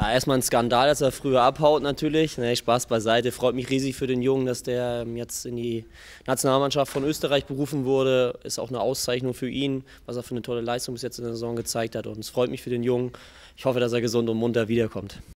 Ja, erstmal ein Skandal, dass er früher abhaut natürlich. Nee, Spaß beiseite. Freut mich riesig für den Jungen, dass der ähm, jetzt in die Nationalmannschaft von Österreich berufen wurde. Ist auch eine Auszeichnung für ihn, was er für eine tolle Leistung bis jetzt in der Saison gezeigt hat. Und es freut mich für den Jungen. Ich hoffe, dass er gesund und munter wiederkommt.